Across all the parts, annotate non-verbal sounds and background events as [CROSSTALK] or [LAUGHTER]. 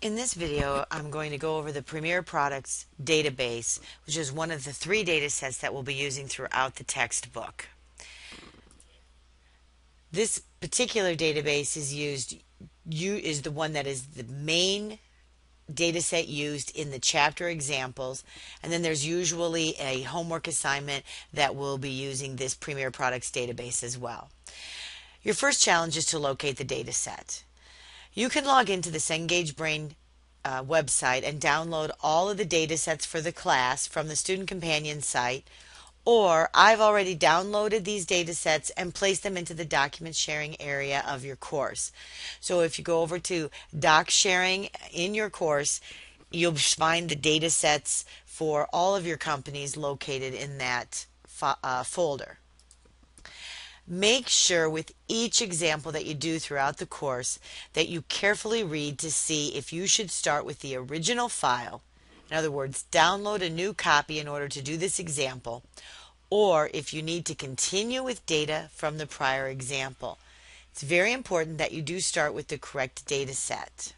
In this video, I'm going to go over the Premier Products database, which is one of the three data sets that we'll be using throughout the textbook. This particular database is used you is the one that is the main data set used in the chapter examples and then there's usually a homework assignment that will be using this Premier Products database as well. Your first challenge is to locate the data set. You can log into the Cengage Brain uh, website and download all of the data sets for the class from the Student Companion site, or I've already downloaded these data sets and placed them into the document sharing area of your course. So if you go over to doc sharing in your course, you'll find the data sets for all of your companies located in that uh, folder. Make sure with each example that you do throughout the course that you carefully read to see if you should start with the original file. In other words, download a new copy in order to do this example, or if you need to continue with data from the prior example. It's very important that you do start with the correct data set.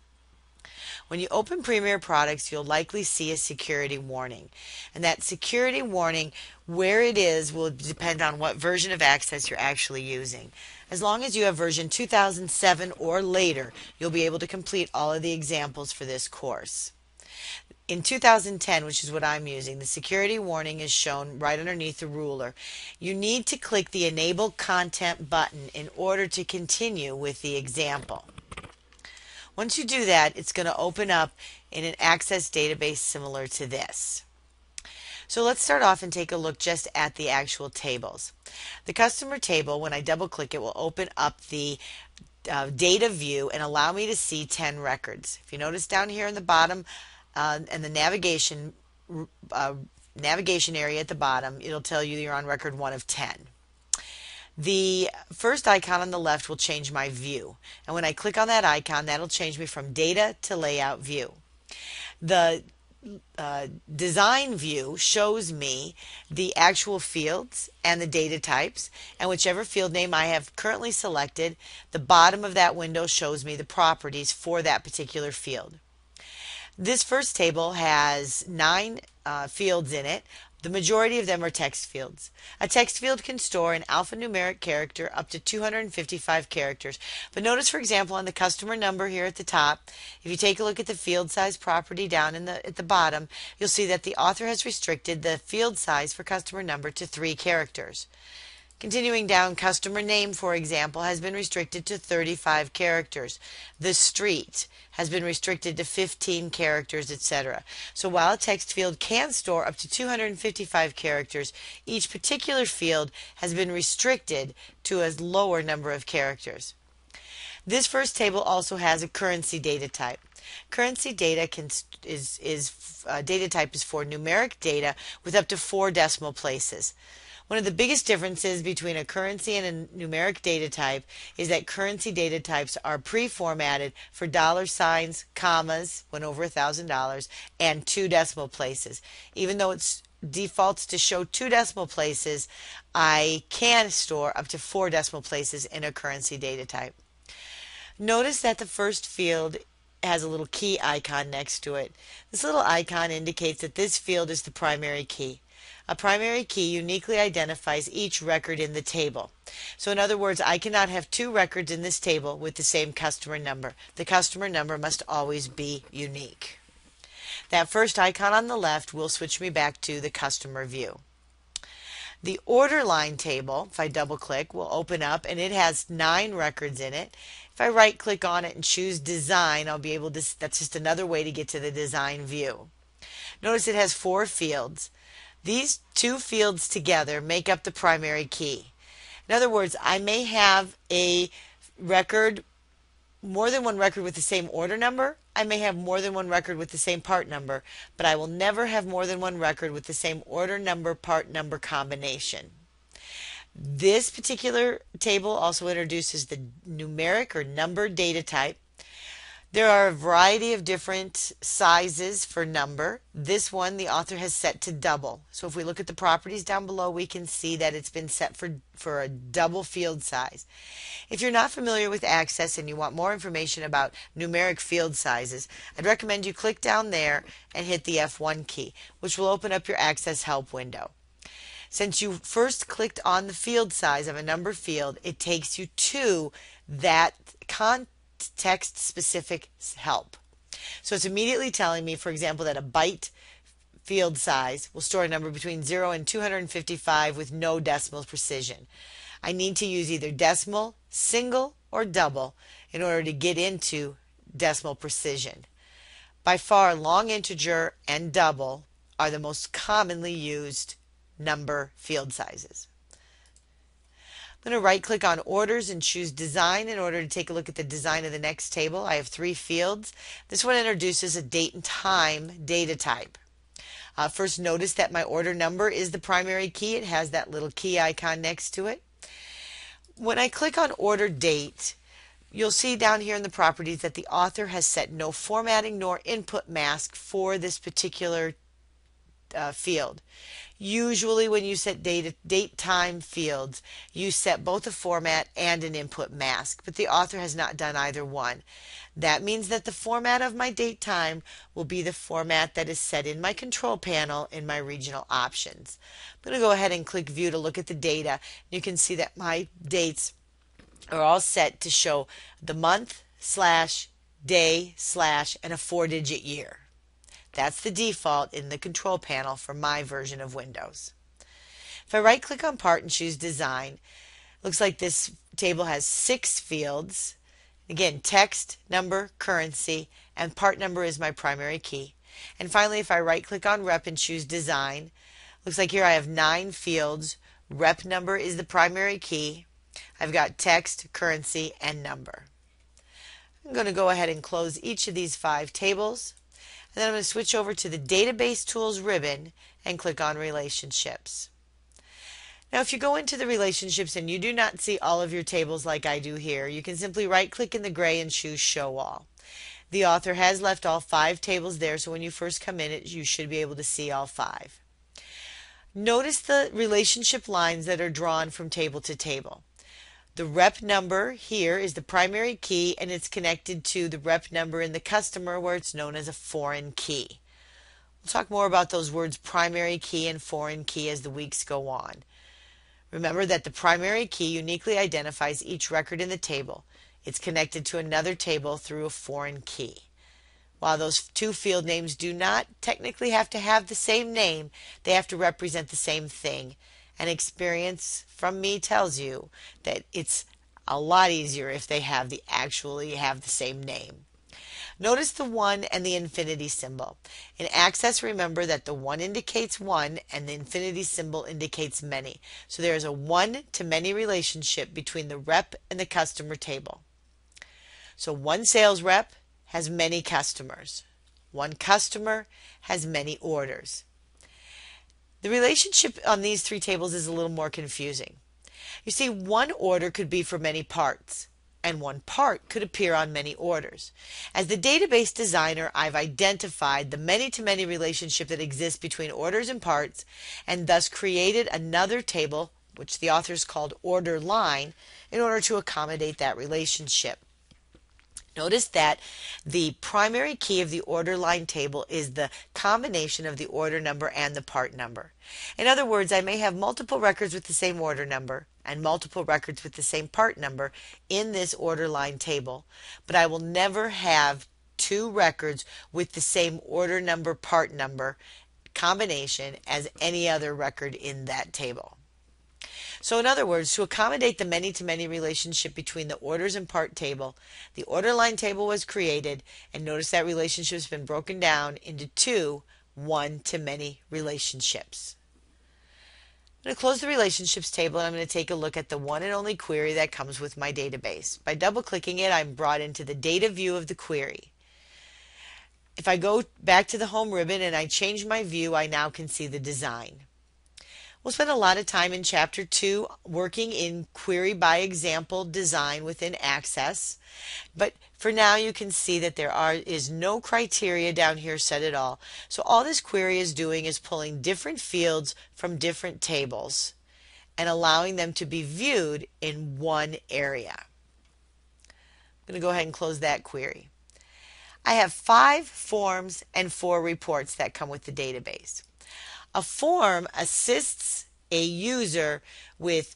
When you open Premier Products, you'll likely see a security warning. And that security warning, where it is, will depend on what version of Access you're actually using. As long as you have version 2007 or later, you'll be able to complete all of the examples for this course. In 2010, which is what I'm using, the security warning is shown right underneath the ruler. You need to click the Enable Content button in order to continue with the example. Once you do that, it's going to open up in an Access database similar to this. So let's start off and take a look just at the actual tables. The customer table, when I double click it, will open up the uh, data view and allow me to see 10 records. If you notice down here in the bottom uh, and the navigation uh, navigation area at the bottom, it'll tell you you're on record 1 of 10. The first icon on the left will change my view. And when I click on that icon, that'll change me from data to layout view. The uh, design view shows me the actual fields and the data types and whichever field name I have currently selected the bottom of that window shows me the properties for that particular field. This first table has nine uh, fields in it the majority of them are text fields. A text field can store an alphanumeric character up to 255 characters. But notice, for example, on the customer number here at the top, if you take a look at the field size property down in the, at the bottom, you'll see that the author has restricted the field size for customer number to three characters. Continuing down, customer name, for example, has been restricted to 35 characters. The street has been restricted to 15 characters, etc. So while a text field can store up to 255 characters, each particular field has been restricted to a lower number of characters. This first table also has a currency data type. Currency data can, is, is uh, data type is for numeric data with up to four decimal places. One of the biggest differences between a currency and a numeric data type is that currency data types are pre-formatted for dollar signs, commas, when over $1,000, and two decimal places. Even though it defaults to show two decimal places, I can store up to four decimal places in a currency data type. Notice that the first field has a little key icon next to it. This little icon indicates that this field is the primary key. A primary key uniquely identifies each record in the table. So in other words, I cannot have two records in this table with the same customer number. The customer number must always be unique. That first icon on the left will switch me back to the customer view. The order line table, if I double click, will open up and it has nine records in it. If I right click on it and choose design, I'll be able to, that's just another way to get to the design view. Notice it has four fields. These two fields together make up the primary key. In other words, I may have a record, more than one record with the same order number. I may have more than one record with the same part number, but I will never have more than one record with the same order number part number combination. This particular table also introduces the numeric or number data type. There are a variety of different sizes for number. This one the author has set to double. So if we look at the properties down below, we can see that it's been set for, for a double field size. If you're not familiar with Access and you want more information about numeric field sizes, I'd recommend you click down there and hit the F1 key, which will open up your Access Help window. Since you first clicked on the field size of a number field, it takes you to that content text specific help. So it's immediately telling me, for example, that a byte field size will store a number between 0 and 255 with no decimal precision. I need to use either decimal, single, or double in order to get into decimal precision. By far, long integer and double are the most commonly used number field sizes. I'm going to right click on orders and choose design in order to take a look at the design of the next table. I have three fields. This one introduces a date and time data type. Uh, first notice that my order number is the primary key. It has that little key icon next to it. When I click on order date, you'll see down here in the properties that the author has set no formatting nor input mask for this particular uh, field. Usually when you set date, date time fields, you set both a format and an input mask, but the author has not done either one. That means that the format of my date time will be the format that is set in my control panel in my regional options. I'm going to go ahead and click view to look at the data. You can see that my dates are all set to show the month slash day slash and a four digit year. That's the default in the control panel for my version of Windows. If I right click on part and choose design, looks like this table has six fields. Again, text, number, currency, and part number is my primary key. And finally, if I right click on rep and choose design, looks like here I have nine fields. Rep number is the primary key. I've got text, currency, and number. I'm going to go ahead and close each of these five tables. Then I'm going to switch over to the Database Tools ribbon and click on Relationships. Now if you go into the relationships and you do not see all of your tables like I do here, you can simply right click in the gray and choose Show All. The author has left all five tables there so when you first come in it you should be able to see all five. Notice the relationship lines that are drawn from table to table. The rep number here is the primary key and it's connected to the rep number in the customer where it's known as a foreign key. We'll talk more about those words primary key and foreign key as the weeks go on. Remember that the primary key uniquely identifies each record in the table. It's connected to another table through a foreign key. While those two field names do not technically have to have the same name, they have to represent the same thing and experience from me tells you that it's a lot easier if they have the actually have the same name. Notice the 1 and the infinity symbol. In Access, remember that the 1 indicates one and the infinity symbol indicates many. So there is a one to many relationship between the rep and the customer table. So one sales rep has many customers. One customer has many orders. The relationship on these three tables is a little more confusing. You see, one order could be for many parts, and one part could appear on many orders. As the database designer, I've identified the many-to-many relationship that exists between orders and parts, and thus created another table, which the authors called order line, in order to accommodate that relationship. Notice that the primary key of the order line table is the combination of the order number and the part number. In other words, I may have multiple records with the same order number and multiple records with the same part number in this order line table, but I will never have two records with the same order number part number combination as any other record in that table. So in other words, to accommodate the many-to-many relationship between the orders and part table, the order line table was created, and notice that relationship has been broken down into two one-to-many relationships. I'm going to close the relationships table and I'm going to take a look at the one and only query that comes with my database. By double clicking it, I'm brought into the data view of the query. If I go back to the home ribbon and I change my view, I now can see the design. We'll spend a lot of time in chapter 2 working in query by example design within Access. But for now you can see that there are is no criteria down here set at all. So all this query is doing is pulling different fields from different tables and allowing them to be viewed in one area. I'm going to go ahead and close that query. I have five forms and four reports that come with the database. A form assists a user with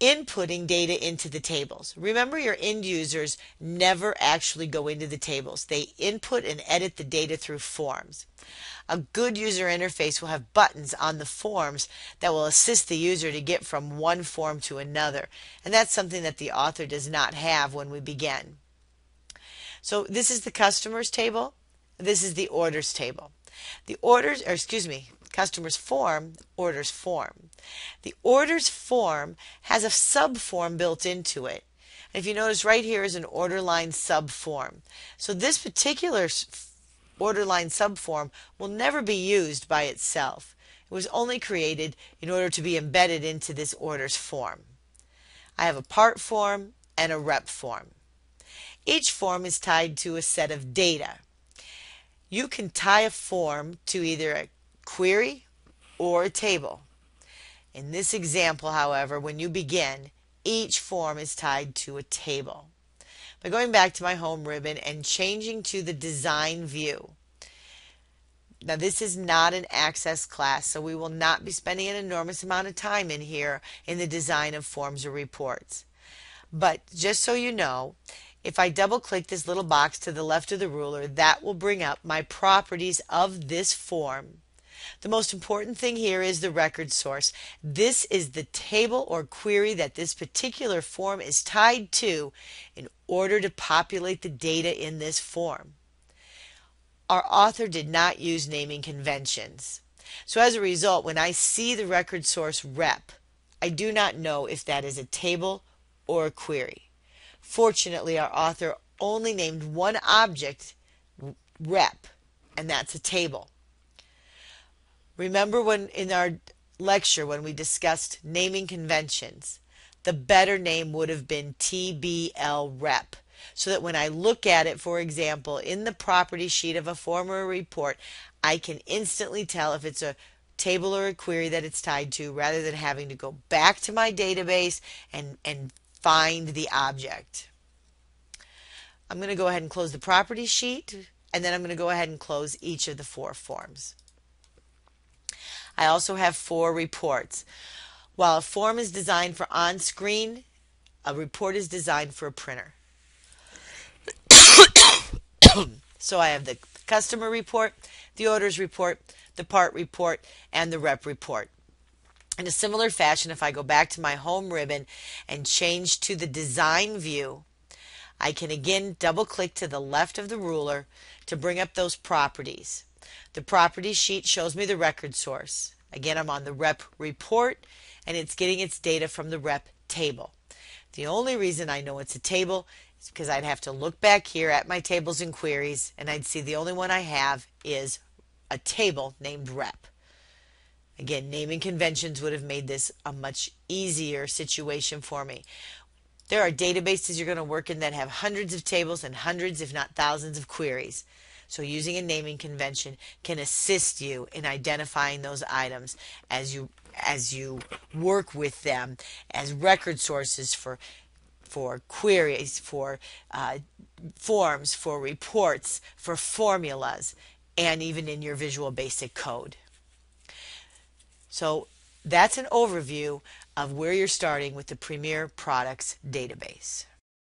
inputting data into the tables. Remember, your end users never actually go into the tables. They input and edit the data through forms. A good user interface will have buttons on the forms that will assist the user to get from one form to another. And that's something that the author does not have when we begin. So this is the customers table. This is the orders table. The orders, or excuse me, customers form, orders form. The orders form has a subform built into it. If you notice right here is an order line subform. So this particular order line subform will never be used by itself. It was only created in order to be embedded into this orders form. I have a part form and a rep form. Each form is tied to a set of data. You can tie a form to either a query or a table. In this example, however, when you begin, each form is tied to a table. By going back to my home ribbon and changing to the design view. Now this is not an access class, so we will not be spending an enormous amount of time in here in the design of forms or reports. But just so you know, if I double click this little box to the left of the ruler, that will bring up my properties of this form. The most important thing here is the record source. This is the table or query that this particular form is tied to in order to populate the data in this form. Our author did not use naming conventions. So as a result, when I see the record source rep, I do not know if that is a table or a query. Fortunately, our author only named one object, rep, and that's a table. Remember when in our lecture when we discussed naming conventions, the better name would have been TBL rep. So that when I look at it, for example, in the property sheet of a form or a report, I can instantly tell if it's a table or a query that it's tied to rather than having to go back to my database and, and find the object. I'm going to go ahead and close the property sheet and then I'm going to go ahead and close each of the four forms. I also have four reports. While a form is designed for on-screen, a report is designed for a printer. [COUGHS] so I have the customer report, the orders report, the part report, and the rep report. In a similar fashion, if I go back to my home ribbon and change to the design view, I can again double click to the left of the ruler to bring up those properties. The property sheet shows me the record source. Again, I'm on the rep report and it's getting its data from the rep table. The only reason I know it's a table is because I'd have to look back here at my tables and queries and I'd see the only one I have is a table named rep. Again, naming conventions would have made this a much easier situation for me. There are databases you're going to work in that have hundreds of tables and hundreds, if not thousands, of queries. So using a naming convention can assist you in identifying those items as you as you work with them as record sources for for queries, for uh, forms, for reports, for formulas, and even in your Visual Basic code. So that's an overview of where you're starting with the Premier Products database.